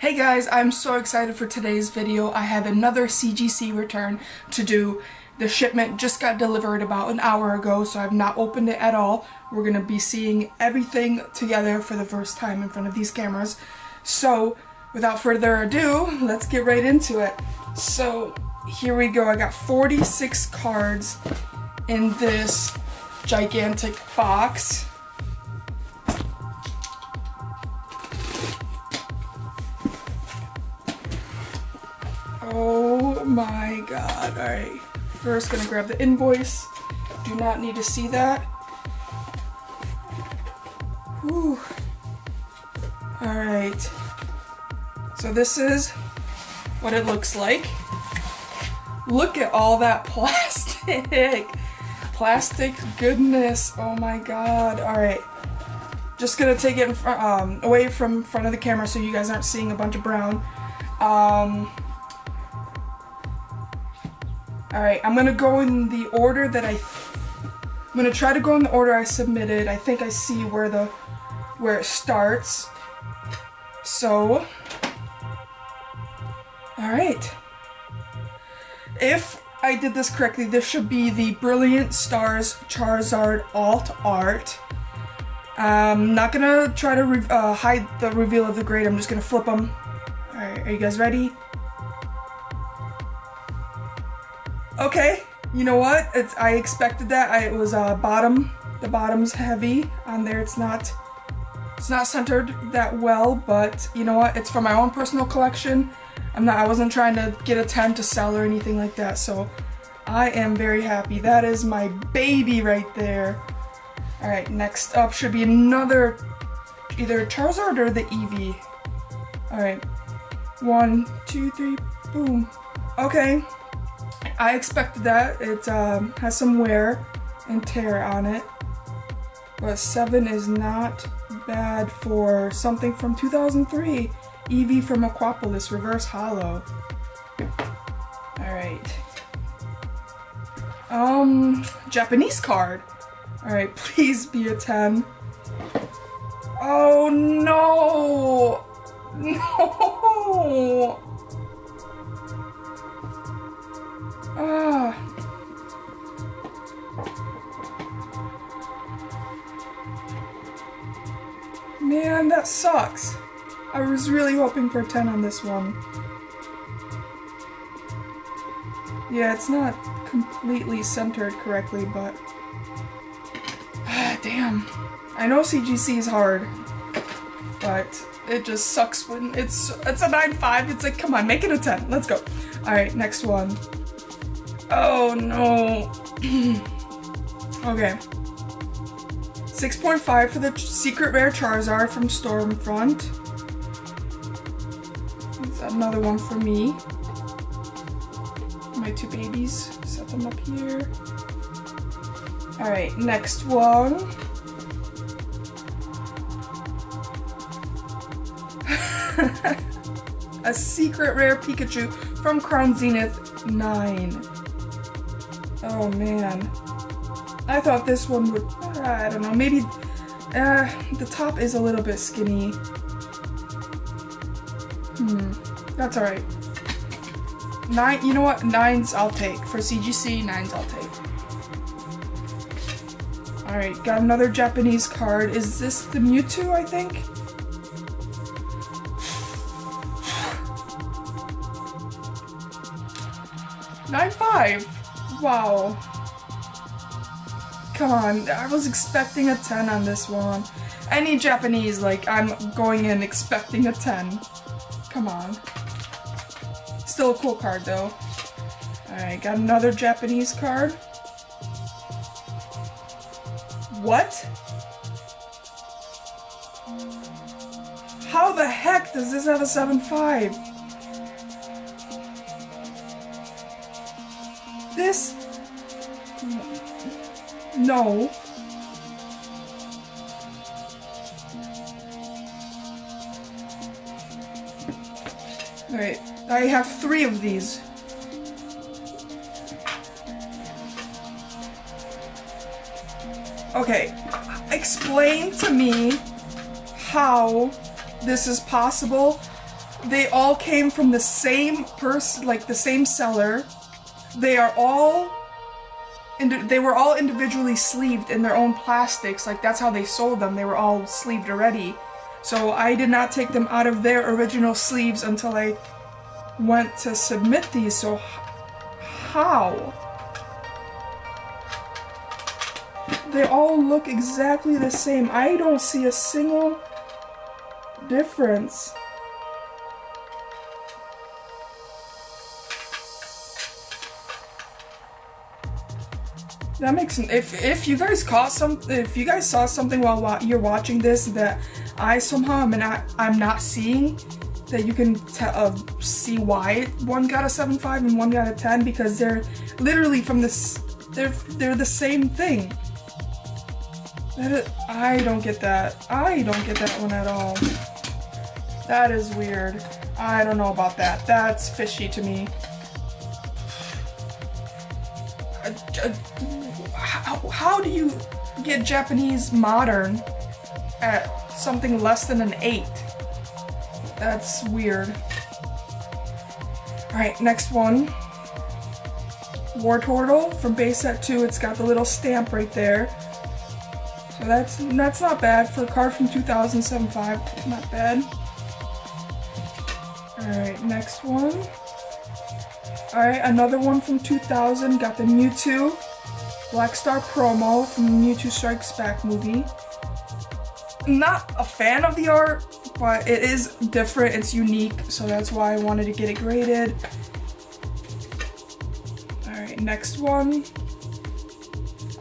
Hey guys, I'm so excited for today's video. I have another CGC return to do. The shipment just got delivered about an hour ago, so I've not opened it at all. We're going to be seeing everything together for the first time in front of these cameras. So, without further ado, let's get right into it. So, here we go. I got 46 cards in this gigantic box. God. Alright. First, gonna grab the invoice. Do not need to see that. Whew. Alright. So this is what it looks like. Look at all that plastic. plastic goodness. Oh my god. Alright. Just gonna take it um, away from front of the camera so you guys aren't seeing a bunch of brown. Um, Alright, I'm gonna go in the order that I... I'm gonna try to go in the order I submitted. I think I see where the... where it starts. So... Alright. If I did this correctly, this should be the Brilliant Stars Charizard Alt Art. I'm not gonna try to uh, hide the reveal of the grade, I'm just gonna flip them. Alright, are you guys ready? Okay, you know what? It's I expected that. I, it was uh, bottom. The bottom's heavy on there. It's not. It's not centered that well, but you know what? It's for my own personal collection. I'm not. I wasn't trying to get a 10 to sell or anything like that. So I am very happy. That is my baby right there. All right, next up should be another either Charizard or the Eevee. All right, one, two, three, boom. Okay. I expected that. It um, has some wear and tear on it. But 7 is not bad for something from 2003. Eevee from Aquapolis, Reverse Holo. Alright. Um, Japanese card. Alright, please be a 10. Oh no! No! Man, that sucks. I was really hoping for a 10 on this one. Yeah, it's not completely centered correctly, but... Damn. I know CGC is hard, but it just sucks when it's it's a 9-5. It's like, come on, make it a 10. Let's go. Alright, next one. Oh no. okay. 6.5 for the secret rare Charizard from Stormfront. That's another one for me. My two babies. Set them up here. Alright, next one. A secret rare Pikachu from Crown Zenith 9. Oh man. I thought this one would, uh, I don't know, maybe uh, the top is a little bit skinny. Hmm, that's alright. Nine, you know what, nines I'll take. For CGC, nines I'll take. Alright, got another Japanese card. Is this the Mewtwo, I think? Nine five. Wow. Come on, I was expecting a 10 on this one. Any Japanese, like, I'm going in expecting a 10. Come on. Still a cool card, though. Alright, got another Japanese card. What? How the heck does this have a 7.5? this? No. Alright, I have three of these. Okay, explain to me how this is possible. They all came from the same person, like the same seller. They are all they were all individually sleeved in their own plastics. Like that's how they sold them. They were all sleeved already. So I did not take them out of their original sleeves until I went to submit these. So how? They all look exactly the same. I don't see a single difference. That makes if if you guys caught some if you guys saw something while you're watching this that I somehow am not I'm not seeing that you can uh, see why one got a 7.5 and one got a 10 because they're literally from this they're they're the same thing. That is, I don't get that. I don't get that one at all. That is weird. I don't know about that. That's fishy to me. Uh, uh, how, do you get Japanese modern at something less than an 8? That's weird. Alright, next one. Wartortle from base set 2. It's got the little stamp right there. So that's that's not bad for a card from 2007-5. Not bad. Alright, next one. Alright, another one from 2000. Got the Mewtwo Black Star promo from the Mewtwo Strikes Back movie. Not a fan of the art, but it is different, it's unique, so that's why I wanted to get it graded. Alright, next one.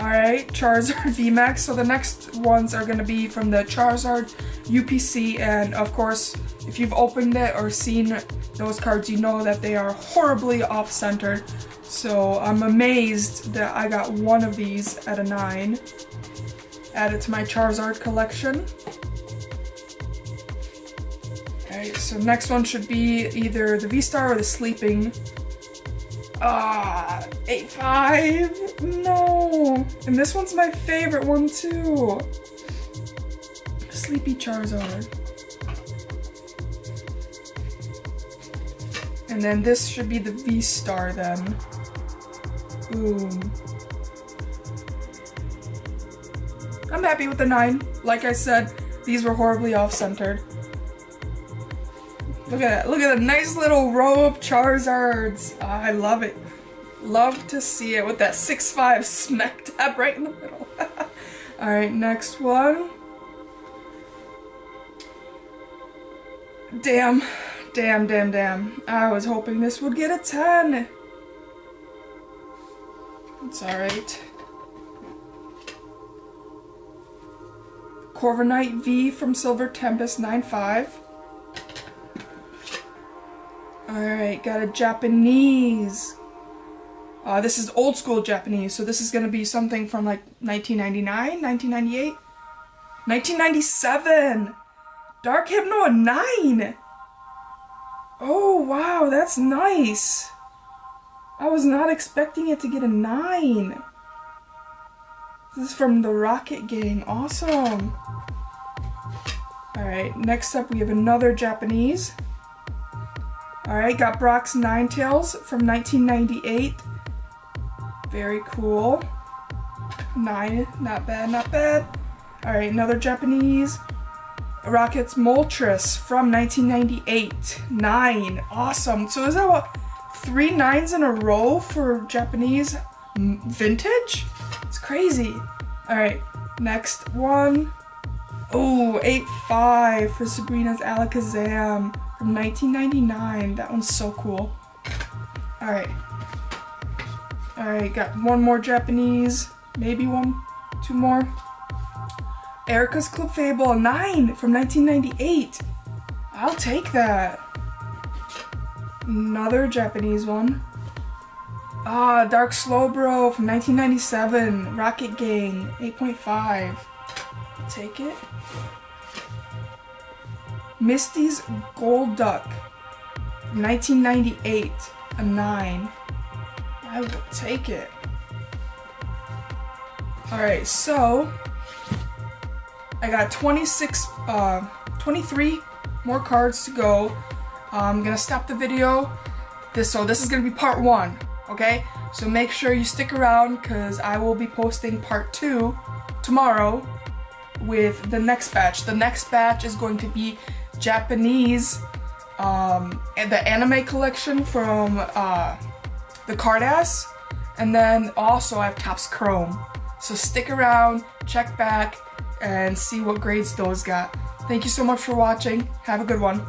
Alright, Charizard VMAX. So the next ones are going to be from the Charizard UPC, and of course, if you've opened it or seen those cards, you know that they are horribly off-centered. So I'm amazed that I got one of these at a 9. Added to my Charizard collection. Alright, so next one should be either the V-Star or the Sleeping Ah, 8-5? No. And this one's my favorite one too. Sleepy Charizard. And then this should be the V-Star then. Boom. I'm happy with the 9. Like I said, these were horribly off-centered. Look at that. Look at the nice little row of Charizards. Oh, I love it. Love to see it with that 6-5 smack dab right in the middle. Alright, next one. Damn. Damn, damn, damn. I was hoping this would get a 10. It's alright. Corviknight V from Silver Tempest 9.5. Alright, got a Japanese. Uh, this is old school Japanese, so this is going to be something from like 1999, 1998, 1997. Dark Hypno 9. Oh, wow, that's nice. I was not expecting it to get a 9. This is from the Rocket Gang. Awesome. Alright, next up we have another Japanese. Alright, got Brock's Ninetales from 1998. Very cool. Nine, not bad, not bad. Alright, another Japanese. Rockets Moltres from 1998. Nine, awesome. So is that what, three nines in a row for Japanese vintage? It's crazy. Alright, next one. Oh, 8-5 for Sabrina's Alakazam from 1999. That one's so cool. Alright. Alright, got one more Japanese. Maybe one, two more. Erica's Clefable 9 from 1998. I'll take that. Another Japanese one. Ah, Dark Slowbro from 1997. Rocket Gang, 8.5. Take it. Misty's Golduck, 1998, a 9. I will take it. Alright, so I got 26, uh, 23 more cards to go. I'm gonna stop the video. This so this is gonna be part one. Okay, so make sure you stick around because I will be posting part two tomorrow with the next batch. The next batch is going to be Japanese um, and the anime collection from uh, the Carddass, and then also I have Topps Chrome. So stick around, check back, and see what grades those got. Thank you so much for watching. Have a good one.